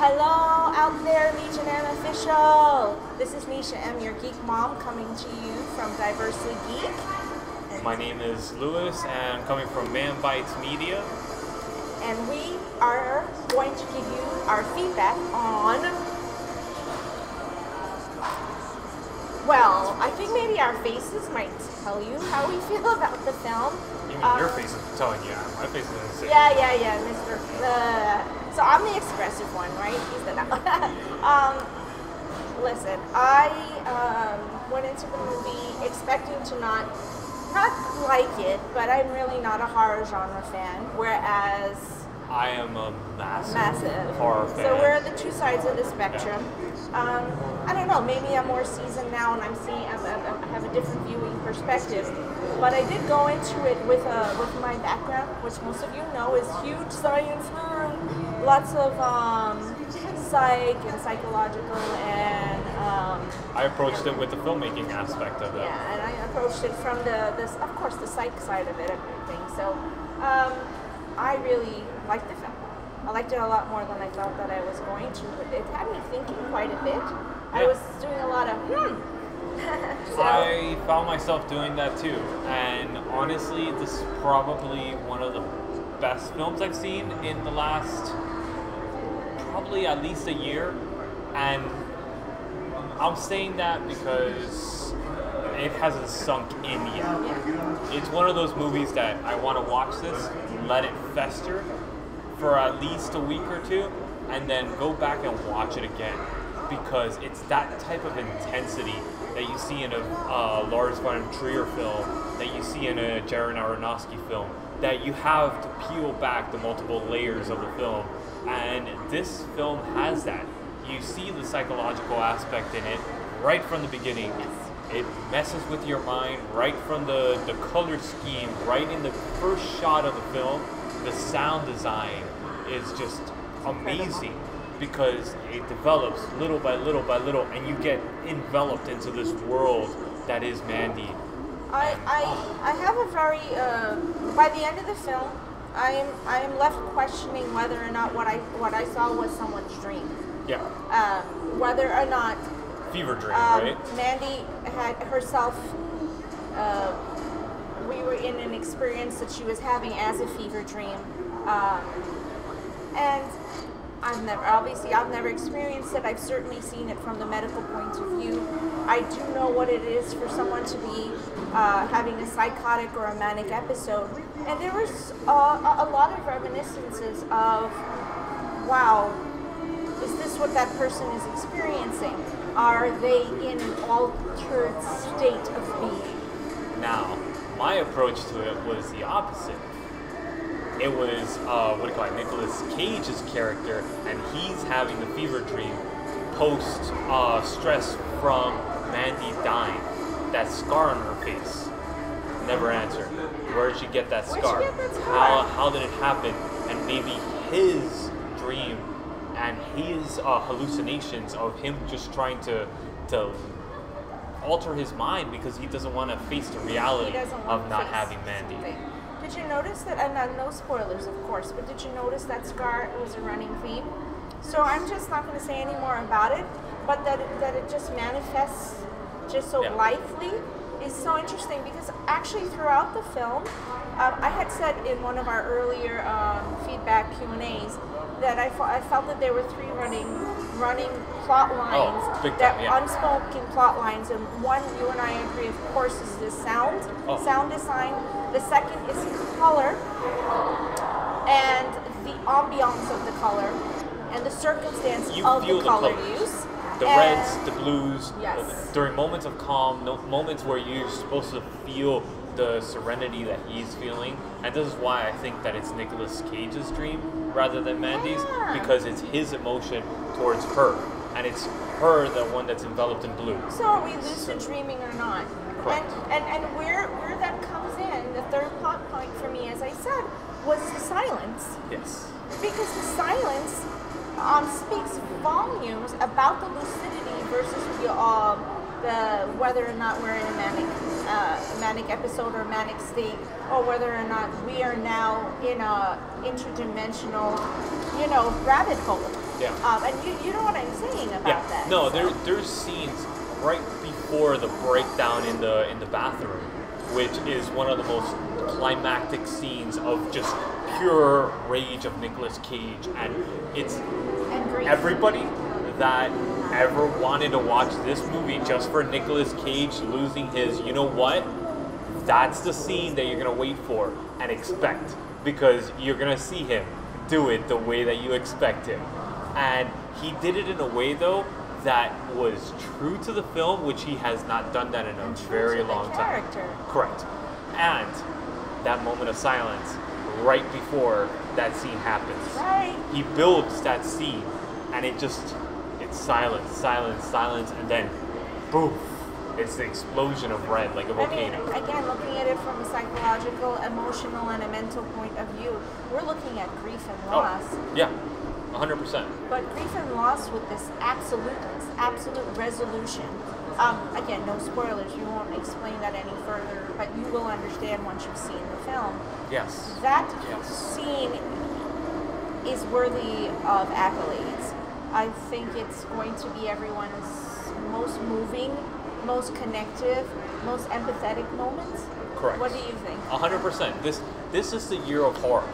Hello out there, Legion M official. This is Neisha M, your geek mom, coming to you from Diversely Geek. My name is Lewis, and I'm coming from Man Bites Media. And we are going to give you our feedback on. Well, I think maybe our faces might tell you how we feel about the film. Even Um, your face is telling you. My face is. Yeah, yeah, yeah, Mr. Uh, so I'm the expressive one, right? He's the um, listen, I um, went into the movie expecting to not not like it, but I'm really not a horror genre fan. Whereas I am a massive, massive horror fan. So we're the two sides of the spectrum. Um, I don't know. Maybe I'm more seasoned now, and I'm seeing. I'm, I'm, I have a different viewing perspective. But I did go into it with uh, with my background, which most of you know is huge science nerd. Lots of um, psych and psychological and um, I approached it with the filmmaking aspect of it. yeah, and I approached it from the this of course the psych side of it everything. So um, I really liked the film. I liked it a lot more than I thought that I was going to, but it had me thinking quite a bit. I was doing a lot of hmm. so, I found myself doing that too, and honestly, this is probably one of the best films I've seen in the last probably at least a year, and I'm saying that because it hasn't sunk in yet. It's one of those movies that I want to watch this, let it fester for at least a week or two, and then go back and watch it again. Because it's that type of intensity that you see in a uh, Lars von Trier film, that you see in a Darren Aronofsky film, that you have to peel back the multiple layers of the film, and this film has that. You see the psychological aspect in it right from the beginning. It messes with your mind right from the, the color scheme, right in the first shot of the film. The sound design is just amazing because it develops little by little by little, and you get enveloped into this world that is Mandy. I, I, I have a very uh, by the end of the film, I am I am left questioning whether or not what I what I saw was someone's dream. Yeah, Uh, whether or not fever dream, um, right? Mandy had herself. Uh, we were in an experience that she was having as a fever dream, um, and I've never, obviously, I've never experienced it. I've certainly seen it from the medical point of view. I do know what it is for someone to be uh, having a psychotic or a manic episode, and there was uh, a, a lot of reminiscences of, wow, is this what that person is experiencing? Are they in an altered state of being? Now, my approach to it was the opposite. It was, uh, what do you call it, Nicolas Cage's character, and he's having the fever dream post uh, stress from Mandy dying. That scar on her face. Never answered. Where did she get that scar? get that scar? How, how did it happen? And maybe his dream and his uh, hallucinations of him just trying to to alter his mind because he doesn't want to face the reality of not having Mandy. something. Did you notice that? And uh, no spoilers, of course. But did you notice that scar was a running theme? So I'm just not going to say any more about it. But that it, that it just manifests just so Yeah. blithely is so interesting because actually throughout the film, um, I had said in one of our earlier um, feedback Q and A's that I, I felt that there were three running running plot oh, lines Oh, big that time, yeah. unspoken plot lines, and one you and I agree, of course, is the sound, Oh. sound design. The second is color, and the ambiance of the color, and the circumstance You of the the color colors. use. The And- reds, the blues, uh, Yes. during moments of calm, moments where you're supposed to feel the serenity that he's feeling. And this is why I think that it's Nicolas Cage's dream rather than Mandy's Yeah. because it's his emotion towards her. And it's her the one that's enveloped in blue. So are we lucid dreaming or not? Correct. And, and and where where that comes in, the third plot point for me, as I said, was the silence. Yes. Because the silence um, speaks volumes about the lucidity versus the, um, the whether or not we're in a manic uh, manic episode or manic state, or whether or not we are now in a interdimensional, you know, rabbit hole. Yeah. Um, and you, you know what I'm saying about Yeah. that. No, so- there there's scenes right before the breakdown in the in the bathroom, which is one of the most climactic scenes of just pure rage of Nicolas Cage, and it's and everybody that ever wanted to watch this movie just for Nicolas Cage losing his, you know what? That's the scene that you're gonna wait for and expect because you're gonna see him do it the way that you expect him. And he did it in a way though that was true to the film, which he has not done that in a And very long time. Correct. And that moment of silence right before that scene happens Right. he builds that scene and it just it's silence silence silence and then boom it's the explosion of red like a I mean, volcano again, looking at it from a psychological, emotional, and a mental point of view, we're looking at grief and loss. oh loss. yeah 100% But grief and loss with this absoluteness, absolute resolution. Um, again, no spoilers. You won't explain that any further, but you will understand once you've seen the film. yes That Yes. scene is worthy of accolades. I think it's going to be everyone's most moving, most connective, most empathetic moment. Correct. What do you think? hundred percent. This this is the year of horror.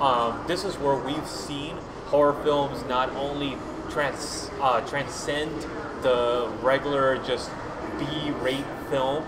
Um, this is where we've seen horror films not only trans uh, transcend the regular just B-rate film.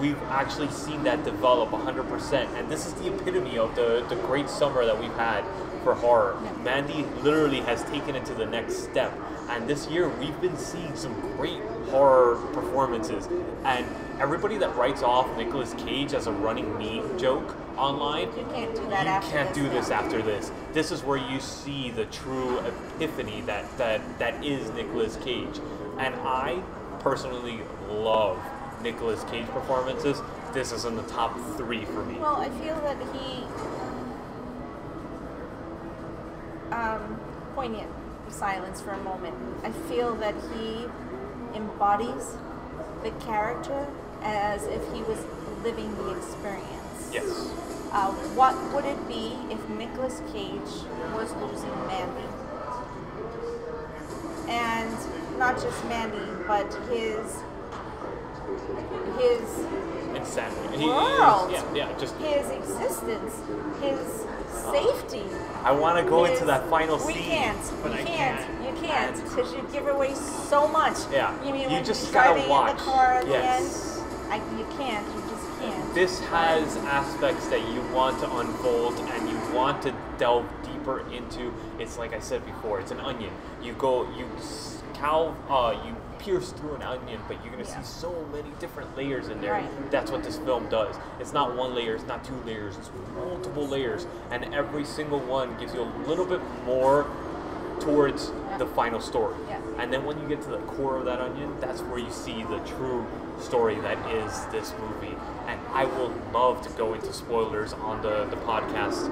We've actually seen that develop 100%, and this is the epitome of the, the great summer that we've had for horror. Mandy literally has taken it to the next step, and this year we've been seeing some great horror performances. And everybody that writes off Nicolas Cage as a running meme joke online, You can't do that you after can't this do this after this. This is where you see the true epiphany that that that is Nicolas Cage, and I personally love Nicolas Cage performances. This is in the top three for me. Well, I feel that he um, poignant silence for a moment. I feel that he embodies the character as if he was living the experience. Yes. Uh, what would it be if Nicolas Cage was losing Mandy? And not just Mandy, but his his Insanity. He- World. yeah, yeah. Just his existence, his safety. I want to go into that final we scene, can't. but you I can't. can't. You can't because you give away so much. Yeah. You mean You just gotta watch. in the car at Yes. the end? I, you can't. You just can't. This has aspects that you want to unfold and you want to delve deeper into. It's like I said before, it's an onion. You go, you cow, uh, you pierce through an onion, but you're gonna Yeah. see so many different layers in there. Right. That's what this film does. It's not one layer, it's not two layers, it's multiple layers, and every single one gives you a little bit more towards Yeah. the final story. Yeah. And then when you get to the core of that onion, that's where you see the true story that is this movie. And I will love to go into spoilers on the, the podcast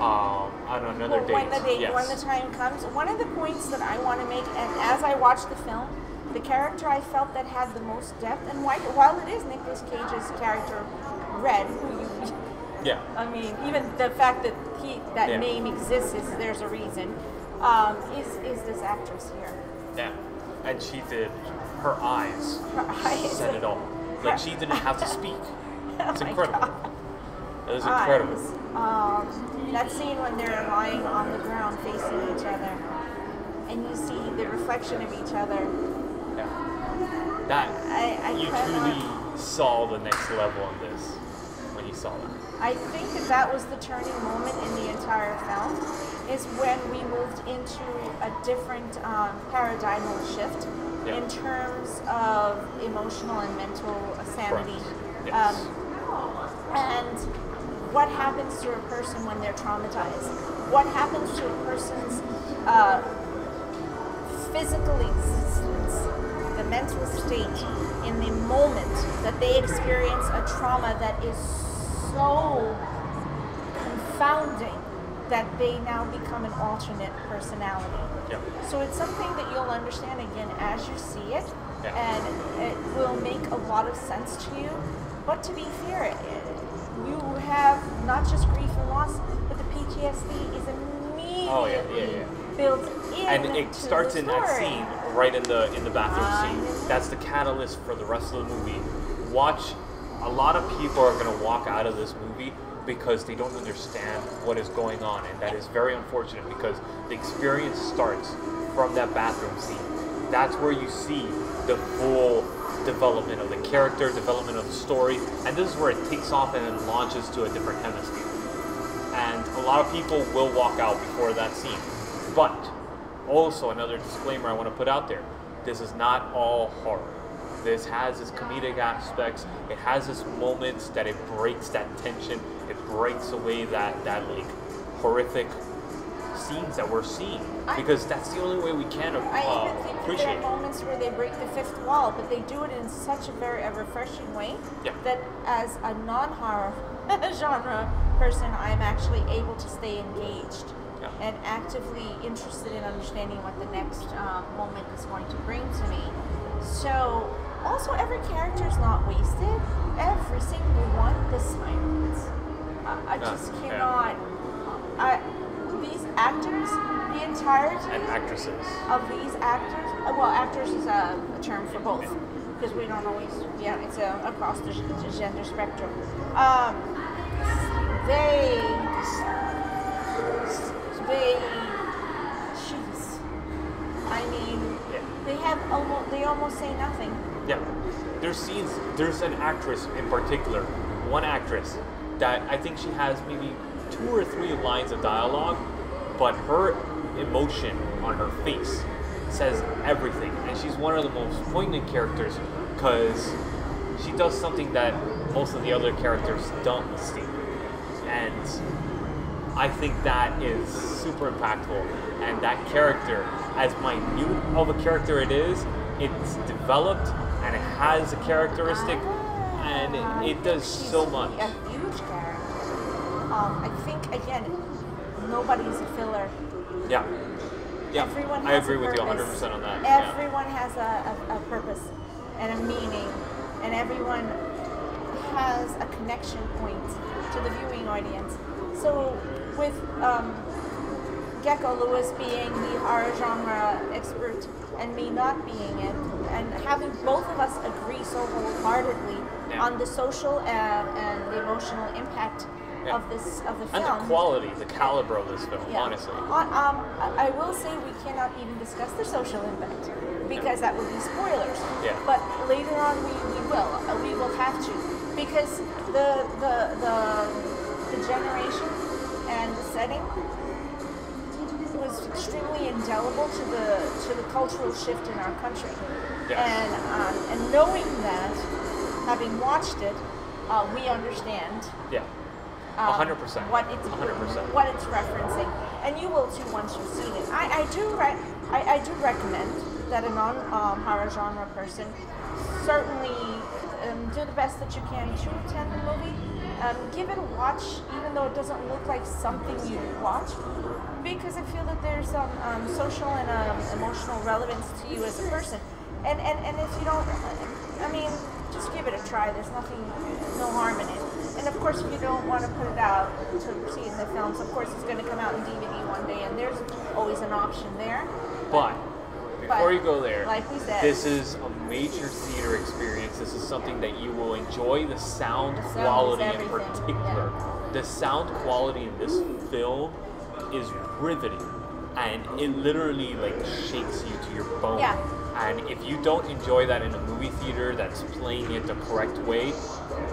um, on another Well, date. when the date, yes. when the time comes. One of the points that I want to make, and as I watched the film, the character I felt that had the most depth, and while, while it is Nicolas Cage's character, Red, who you, yeah. I mean, even the fact that he that Yeah. name exists is there's a reason. Um, is is this actress here? Yeah. And she did, her eyes Her eyes. said it all. Like she didn't have to speak. It's Oh incredible. It was incredible. Um, that scene when they're lying on the ground facing each other, and you see the reflection of each other. Yeah. That, I, I you truly saw the next level on this when you saw that. I think that that was the turning moment in the entire film, is when we moved into a different um, paradigmal shift Yeah. in terms of emotional and mental sanity. Yes. Um, and what happens to a person when they're traumatized? What happens to a person's uh, physical existence, the mental state, in the moment that they experience a trauma that is so confounding that they now become an alternate personality. Yeah. So it's something that you'll understand again as you see it, Yeah. and it will make a lot of sense to you. But to be fair, you have not just grief and loss, but the PTSD is immediately Oh, yeah, yeah, yeah. built and it starts in that scene right in the in the bathroom I scene. That's the catalyst for the rest of the movie. Watch. A lot of people are gonna walk out of this movie because they don't understand what is going on, and that is very unfortunate because the experience starts from that bathroom scene. That's where you see the full development of the character, development of the story, and this is where it takes off and then launches to a different hemisphere and a lot of people will walk out before that scene. But also another disclaimer I want to put out there: this is not all horror. This has its comedic aspects. It has its moments that it breaks that tension. It breaks away that that like horrific scenes that we're seeing I- because that's the only way we can I uh, even think that there are moments where they break the fifth wall, but they do it in such a very a refreshing way Yeah. that as a non-horror genre person, I'm actually able to stay engaged Yeah. and actively interested in understanding what the next um, moment is also every character is not wasted. Every single one, the sirens. I, I just yeah. cannot. I these actors, the entirety And actresses. of these actors, well, actors is a, a term for both because we don't always, yeah, it's a, across the, the gender spectrum. Um, they, they, jeez, I mean, Yeah. they have almost, they almost say nothing. There's scenes, there's an actress in particular, one actress, that I think she has maybe two or three lines of dialogue, but her emotion on her face says everything. And she's one of the most poignant characters because she does something that most of the other characters don't see. And I think that is super impactful. And that character, as minute of a character it is, it's developed and it has a characteristic and it, it does so much. A huge character. Um, I think again, nobody's a filler. Yeah. Yeah. Everyone I agree a with you purpose. 100% on that. yeah. Everyone has a, a, a purpose and a meaning, and everyone has a connection point to the viewing audience. So, with um, Gecko Lewis being the horror genre expert and me not being it, and having both of us agree so wholeheartedly Yeah. on the social and, and the emotional impact Yeah. of this of the film And the quality, the caliber of this film, Yeah. honestly. On- um, I will say we cannot even discuss the social impact because that would be spoilers. Yeah. But later on, we, we will. Uh, We will have to because the the the the generation and the setting indelible to the to the cultural shift in our country. Yes. And um, and knowing that, having watched it, uh, we understand Yeah. um, 100%. What it's 100%. what it's referencing, and you will too once you've seen it. I, I do re- I, I do recommend that a non um, horror genre person certainly um, do the best that you can to attend the movie. Um, give it a watch, even though it doesn't look like something you watch, because I feel that there's some um, social and um, emotional relevance to you as a person. And, and and if you don't, I mean, just give it a try. There's nothing, no harm in it. And of course, if you don't want to put it out to see in the films, of course, it's going to come out in DVD one day, and there's always an option there. But before you go there, like we said- this is a major theater experience. This is something that you will enjoy. The sound, sound is quality in particular. The sound quality in this film is riveting, and it literally like shakes you to your bone. Yeah. And if you don't enjoy that in a movie theater that's playing it the correct way,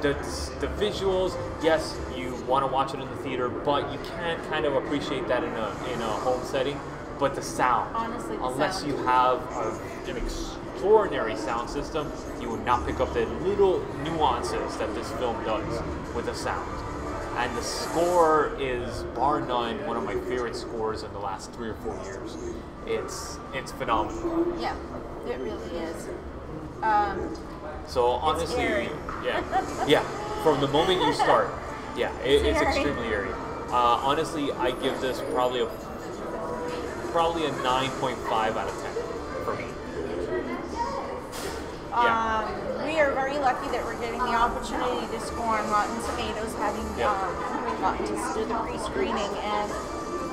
the, the visuals, yes, you want to watch it in the theater, but you can't kind of appreciate that in a in a home setting. But the sound, Honestly, the unless sound. you have a, an extraordinary sound system, you will not pick up the little nuances that this film does with the sound. And the score is, bar none, one of my favorite scores in the last three or four years. It's it's phenomenal. Yeah, it really is. Um, So honestly, yeah, yeah. From the moment you start, yeah, it, it's extremely eerie. Uh, honestly, I give this probably a probably a 9.5 out of 10 for me. Yeah. Um, we are very lucky that we're getting the opportunity to score on Rotten Tomatoes, having Yeah. um, gotten to do the pre-screening, and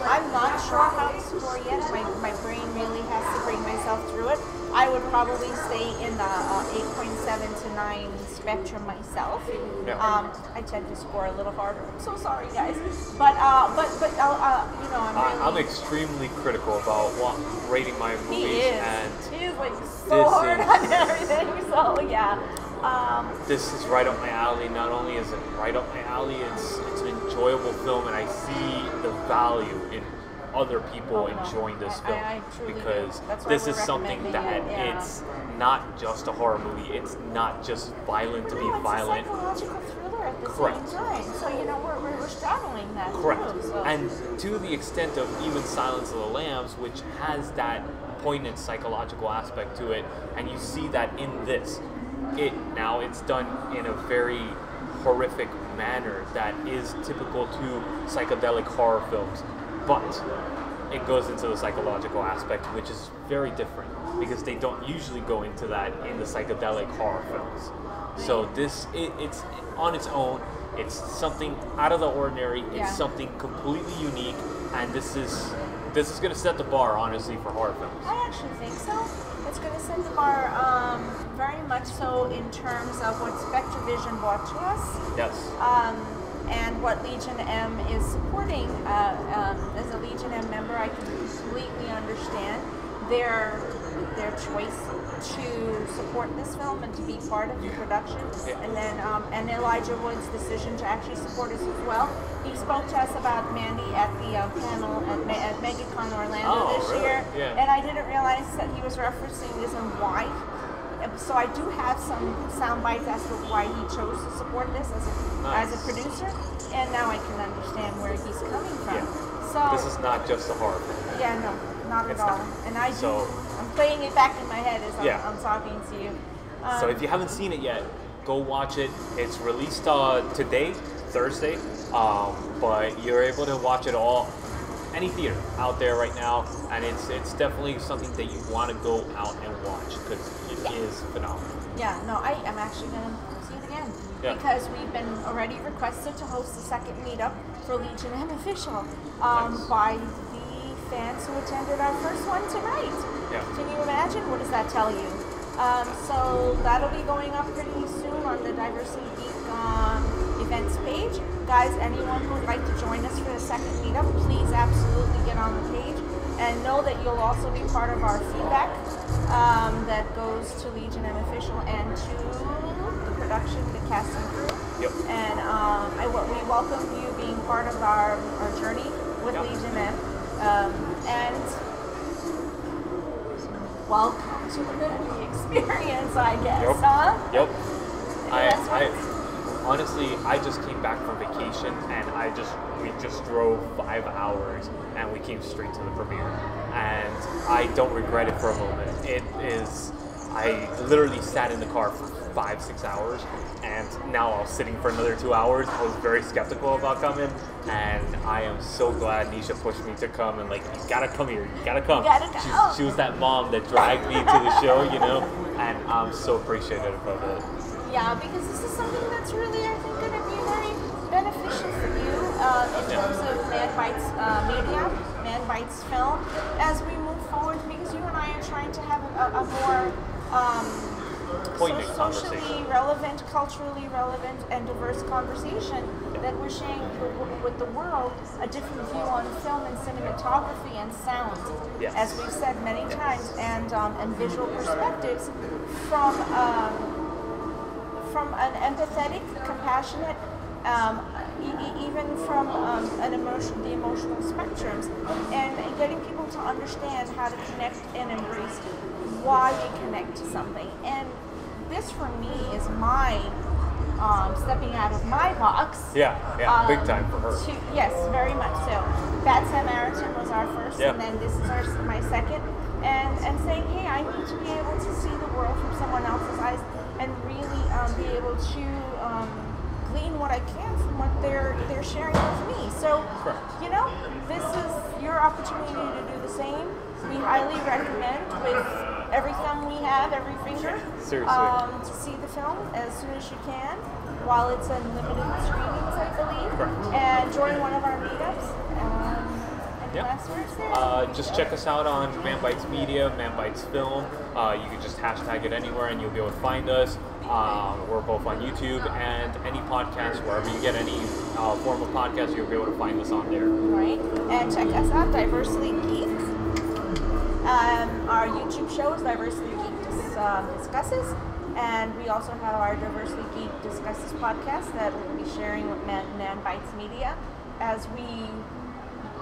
I'm not sure how to score yet. My, my brain really has to bring myself through it. I would probably stay in the uh, 8.7 to 9 spectrum myself. Yeah. Um, I tend to score a little harder. I'm so sorry, guys. But uh, but but uh, uh, you know, I'm really. I'm extremely critical about what, rating my movies, he is. and he is like so hard is- on everything. So yeah. Um, this is right up my alley. Not only is it right up my alley, it's it's an enjoyable film, and I see the value in other people Oh, no. enjoying this film I- I because this is something that it, yeah. it's not just a horror movie. It's not just violent to be no, it's violent. a psychological thriller at the Correct. same time. So you know we're, we're, we're straddling that Correct. too. So. And to the extent of even Silence of the Lambs, which has that poignant psychological aspect to it, and you see that in this. It now it's done in a very horrific manner that is typical to psychedelic horror films, but it goes into the psychological aspect, which is very different because they don't usually go into that in the psychedelic horror films. So this it, it's on its own. It's something out of the ordinary. It's Yeah. something completely unique, and this is this is going to set the bar, honestly, for horror films. I actually think so. It's going to set the bar um, very much so in terms of what SpectreVision brought to us. Yes. um, and what Legion M is supporting. Uh, um, as a Legion M member, I can completely understand their their choice to support this film and to be part of the production. Yeah. And then um, and Elijah Wood's decision to actually support us as well. He spoke to us about Mandy at the uh, panel at, Me- at MegaCon Orlando Oh, this really? year, Yeah. and I didn't realize that he was referencing this and why. So I do have some sound bites as to why he chose to support this as a as a producer, and now I can understand where he's coming from. Yeah. So This is not just a horror film. yeah, no, not at all. not. And I do. So- I'm playing it back in my head as I'm, Yeah. I'm talking to you. Um, So if you haven't seen it yet, go watch it. It's released uh, today, Thursday, um, but you're able to watch it all any theater out there right now, and it's it's definitely something that you want to go out and watch because it is phenomenal. Yeah, no, I am actually gonna see it again Yeah. because we've been already requested to host the second meetup for Legion M official um, Nice. by the fans who attended our first one tonight. Yeah. Can you imagine? What does that tell you? Um, so that'll be going up pretty soon on the Diversely Geek um, events page. Guys, anyone who would like to join us for the second meetup, please absolutely get on the page and know that you'll also be part of our feedback um, that goes to Legion M Official and to the production, the casting crew. Yep. And um, I, we welcome you being part of our, our journey with Yep. Legion M. Um, and welcome to the movie experience, I guess, Yep. huh? Yep. I, I honestly, I just came back from vacation and I just we just drove five hours and we came straight to the premiere, and I don't regret it for a moment. It is. I literally sat in the car for five, six hours, and now I was sitting for another two hours. I was very skeptical about coming, and I am so glad Neisha pushed me to come and like, you gotta come here, you gotta come. You gotta come. she was that mom that dragged me to the show, you know, and I'm so appreciative of it. Yeah, because this is something that's really, I think, going to be very beneficial for you uh, in Yeah. terms of Man Bites uh, media, Man Bites film, as we move forward. Because you and I are trying to have a, a more um, Poignant so- socially relevant, culturally relevant, and diverse conversation that we're sharing with, the world a different view on film and cinematography and sound, Yes. as we've said many times, and um, and visual perspectives from. Um, from an empathetic, compassionate, um, e- even from um, an emotion, the emotional spectrums, and getting people to understand how to connect and embrace why they connect to something. And this, for me, is my um, stepping out of my box. Yeah, yeah, big um, time for her. To, yes, very much so. Bad Samaritan was our first, Yeah. and then this is our my second. And and saying, hey, I need to be able to see the world from someone else's eyes, and really um, be able to um, glean what I can from what they're they're sharing with me. So, you know, this is your opportunity to do the same. We highly recommend with every thumb we have, every finger, Seriously. um, to see the film as soon as you can, while it's in limited screenings, I believe, Correct. and join one of our meetups. Um, Yeah. last words there? Uh, just check us out on Man Bites Media, Man Bites Film. Uh, you can just hashtag it anywhere and you'll be able to find us. Um, we're both on YouTube and any podcast, wherever you get any uh, form of podcast, you'll be able to find us on there. Right. And check us out, Diversely Geek. Um, our YouTube show is Diversely Geek dis- um, Discusses. And we also have our Diversely Geek Discusses podcast that we'll be sharing with Man, Man Bites Media as we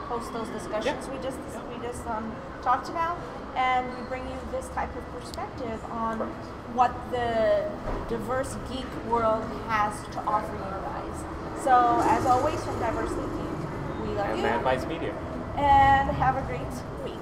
host those discussions Yeah. we just we just um, talked about, and we bring you this type of perspective on Correct. what the diverse geek world has to offer you guys. So, as always, from Diversely Geek, we love And you Man Bites Media. and have a great week.